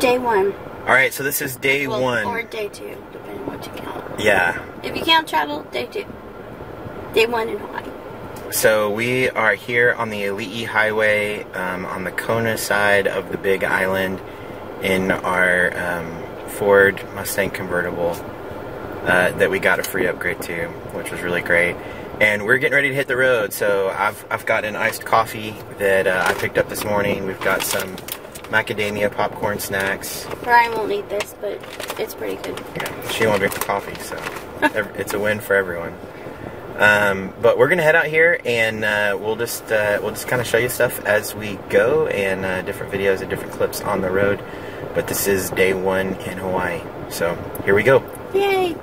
day one. All right, so this is day Well, one. Or day two, depending on what you count. yeah. If you count travel, day two. Day one in Hawaii. So we are here on the Ali'i Highway um, on the Kona side of the Big Island in our um, Ford Mustang convertible uh, that we got a free upgrade to, which was really great. And we're getting ready to hit the road. So I've I've got an iced coffee that uh, I picked up this morning. We've got some macadamia popcorn snacks. Ryan won't eat this, but it's pretty good. Yeah, she won't drink the coffee, so it's a win for everyone. Um, but we're gonna head out here, and uh, we'll just uh, we'll just kind of show you stuff as we go, and uh, different videos and different clips on the road. But this is day one in Hawaii, so here we go. Yay!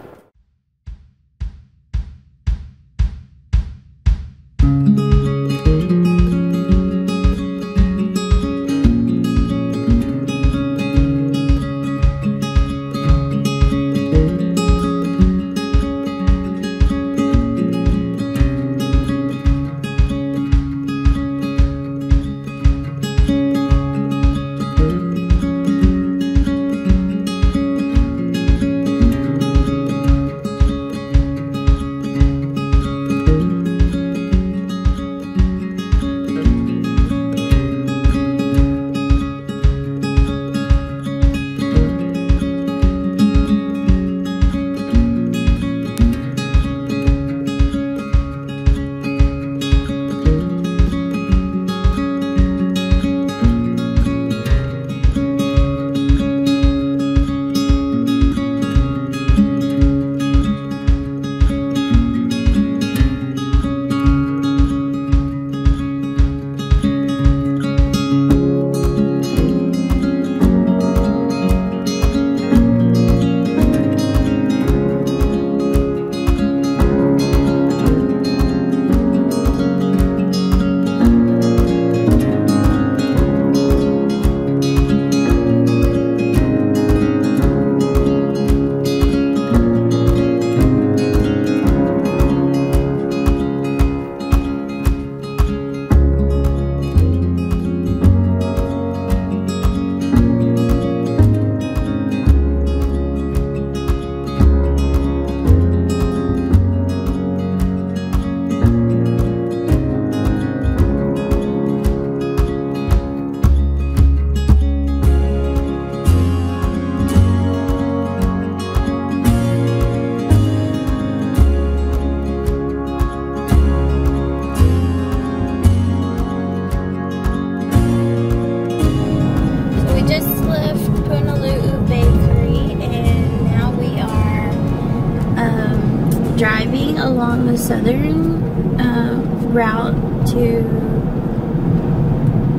Southern uh, route to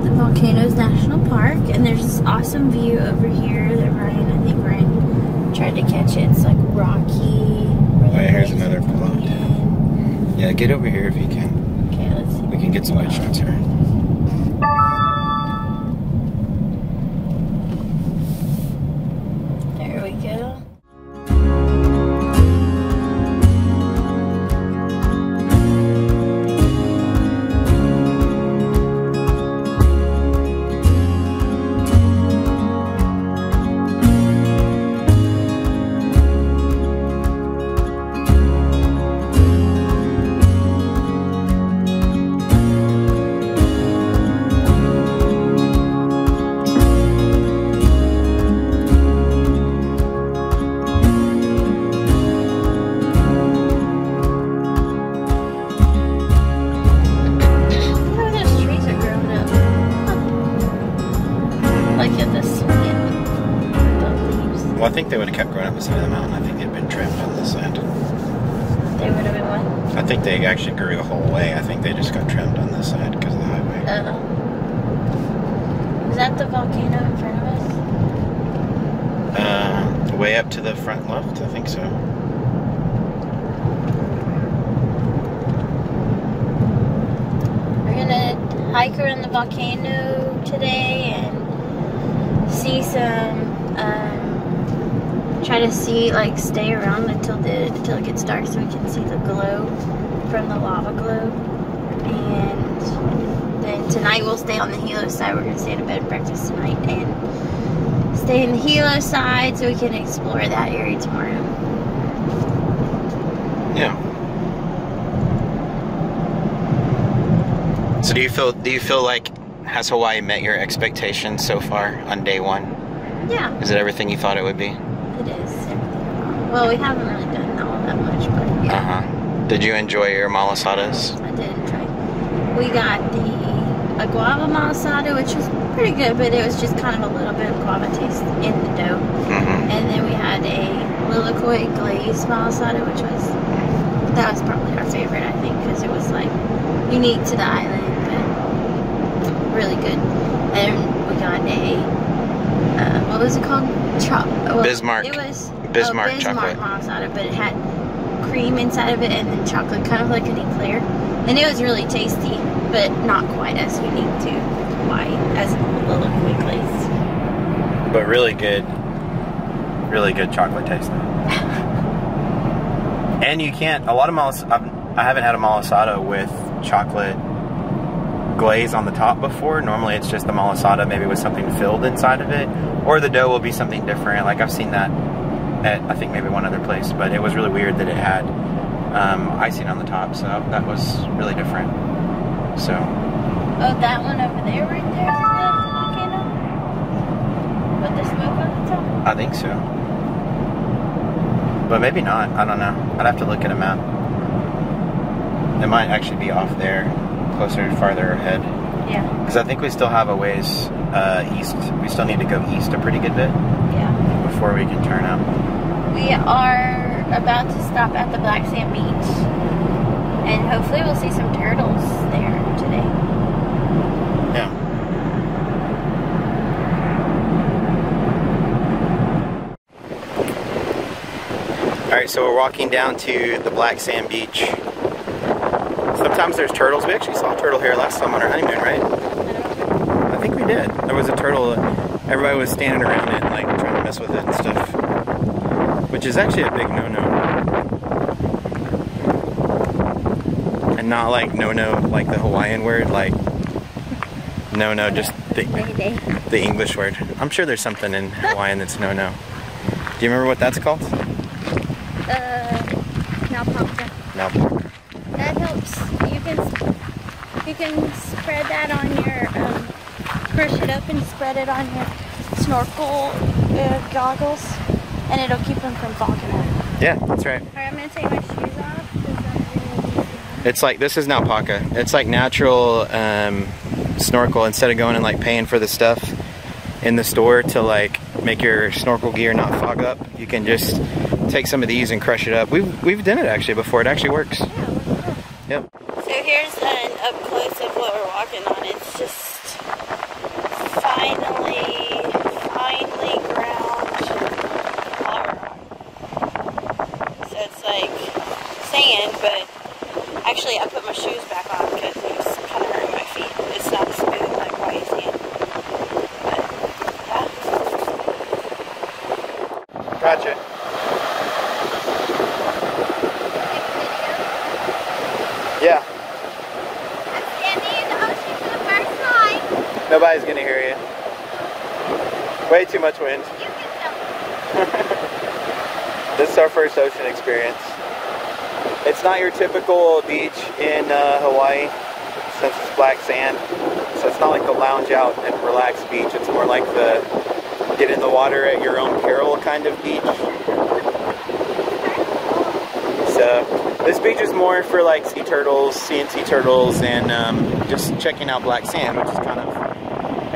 the Volcanoes National Park and there's this awesome view over here that Ryan, I think Ryan tried to catch it. It's like rocky. the Oh, yeah, here's another are coming pond. in. Yeah, get over here if you can. Okay, let's see. We can get some good shots here. Well, I think they would have kept growing up the side of the mountain. I think they'd been trimmed on this side. They would have been what? I think they actually grew the whole way. I think they just got trimmed on this side because of the highway. Uh-oh. Is that the volcano in front of us? Uh, way up to the front left, I think so. We're gonna hike around the volcano today and see some try to see like stay around until the until it gets dark so we can see the glow from the lava glow and then tonight we'll stay on the Hilo side we're gonna stay in a bed and breakfast tonight and stay in the Hilo side so we can explore that area tomorrow. Yeah. So do you feel do you feel like has Hawaii met your expectations so far on day one? Yeah, Is it everything you thought it would be? It is. everything. Well, we haven't really done all that much, but Uh yeah, huh. Did you enjoy your malasadas? I did try. We got the a guava malasada, which was pretty good, but it was just kind of a little bit of guava taste in the dough. Mm-hmm. And then we had a lilikoi glazed malasada, which was that was probably our favorite, I think, because it was like unique to the island, but really good. And we got a uh, what was it called? Cho- well, Bismarck. It was Bismarck oh, Bismarck chocolate. malasada, but it had cream inside of it and then chocolate, kind of like an eclair. And it was really tasty, but not quite as unique to Hawaii as lilikoi glazed. but really good, really good chocolate tasting. and you can't. A lot of malas. I've, I haven't had a malasada with chocolate glaze on the top before. Normally, it's just the malasada, maybe with something filled inside of it, or the dough will be something different. Like I've seen that at I think maybe one other place, but it was really weird that it had um, icing on the top. So that was really different. So Oh, that one over there, right there, is the volcano with the smoke on the top. I think so. But maybe not. I don't know. I'd have to look at a map. It might actually be off there, closer, and farther ahead. Yeah, Because I think we still have a ways uh, east. We still need to go east a pretty good bit yeah. before we can turn out. We are about to stop at the Black Sand Beach, and hopefully we'll see some turtles there today. Yeah. All right, so we're walking down to the Black Sand Beach. Sometimes there's turtles. We actually saw a turtle here last time on our honeymoon, right? I think we did. There was a turtle. Everybody was standing around it, like trying to mess with it and stuff, which is actually a big no-no. And not like no-no, like the Hawaiian word, like no-no, just the the English word. I'm sure there's something in Hawaiian that's no-no. Do you remember what that's called? Uh, Naupaka. No. That helps. You can you can spread that on your um, crush it up and spread it on your snorkel uh, goggles, and it'll keep them from fogging up. Yeah, that's right. All right, I'm gonna take my shoes off. 'cause I'm really easy. It's like this is Naupaka. It's like natural um, snorkel. Instead of going and like paying for the stuff in the store to like make your snorkel gear not fog up, you can just take some of these and crush it up. We've we've done it actually before. It actually works. Here's an up close of what we're walking on. It's just finally, finely ground. So it's like sand, but actually I put my shoes back on because it was kind of hurting my feet. It's not smooth like white sand. But yeah. Gotcha. Yeah. Standing in the ocean for the first time. Nobody's gonna hear you. Way too much wind. This is our first ocean experience. It's not your typical beach in uh, Hawaii since it's black sand. So it's not like the lounge out and relax beach. It's more like the get in the water at your own peril kind of beach. So this beach is more for like sea turtles, seeing sea turtles, and um, just checking out black sand, which is kind of.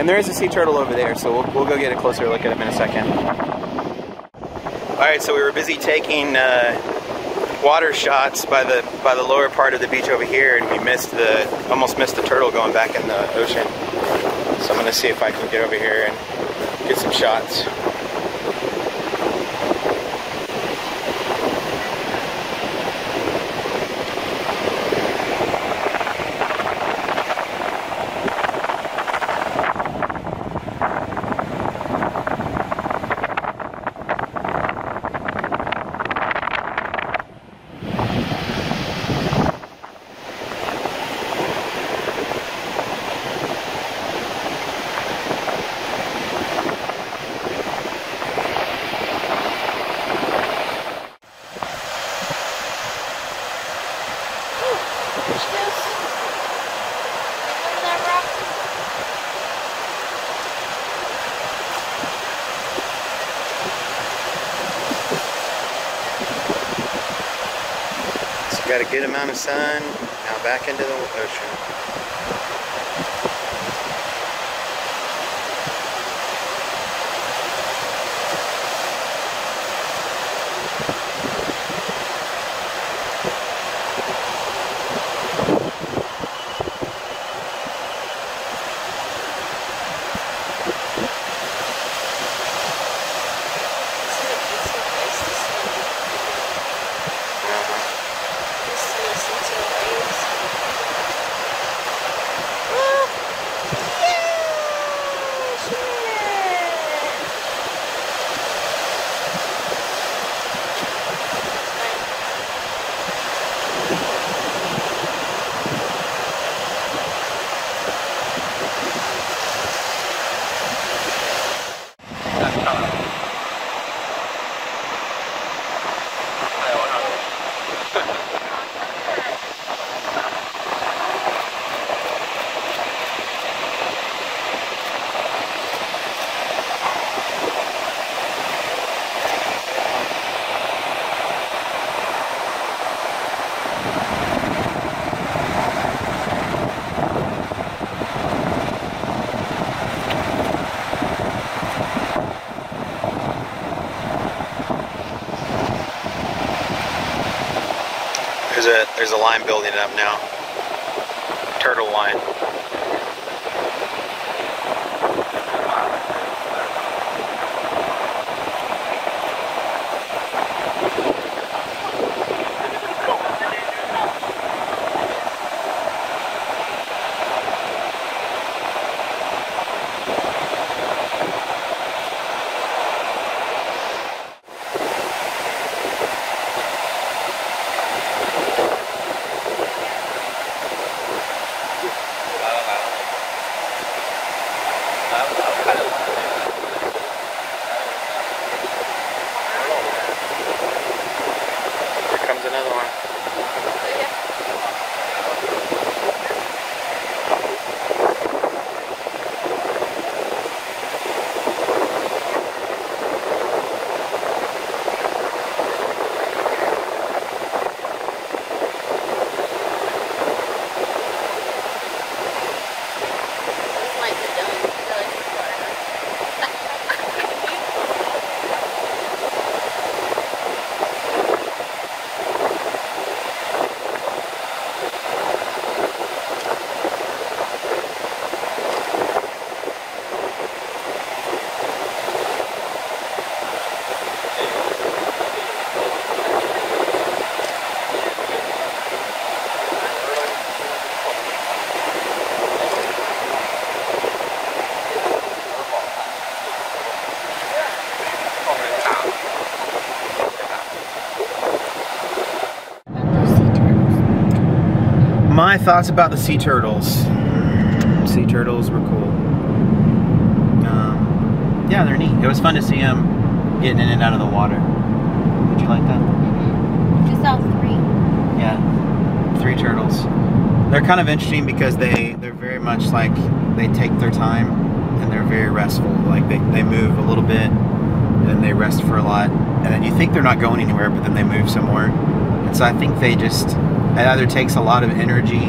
And there is a sea turtle over there, so we'll, we'll go get a closer look at him in a second. All right, so we were busy taking uh, water shots by the by the lower part of the beach over here, and we missed the almost missed the turtle going back in the ocean. So I'm gonna see if I can get over here and get some shots. Got a good amount of sun. Now back into the ocean. This is a peaceful place to sleep. Uh-huh. Just to listen to the waves. Oh, yeah, shit. There's a there's a line building up now. Turtle line. My thoughts about the sea turtles. Sea turtles were cool. Um, yeah, they're neat. It was fun to see them getting in and out of the water. Did you like that? Just all three. Yeah, three turtles. They're kind of interesting because they they're very much like they take their time and they're very restful. Like they, they move a little bit and then they rest for a lot, and then you think they're not going anywhere, but then they move somewhere. And so I think they just it either takes a lot of energy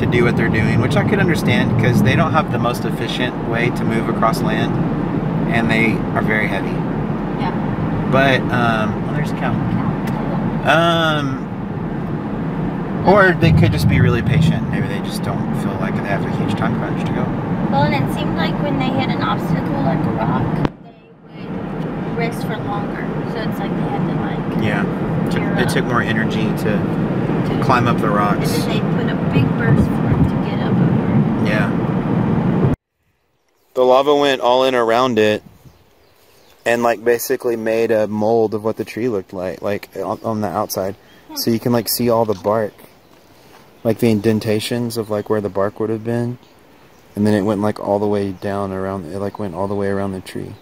to do what they're doing, which I could understand because they don't have the most efficient way to move across land, and they are very heavy. Yeah. But um, oh, there's a cow. Um, or they could just be really patient. Maybe they just don't feel like they have a huge time crunch to go. Well, and it seemed like when they hit an obstacle like a rock, they would rest for longer. So it's like they had to like Yeah, Took- it took more energy to to climb up the And rocks. then they put a big burst for to get up over. Yeah. The lava went all in around it and like basically made a mold of what the tree looked like, like on, on the outside. Hmm. So you can like see all the bark, like the indentations of like where the bark would have been. And then it went like all the way down around, it like went all the way around the tree.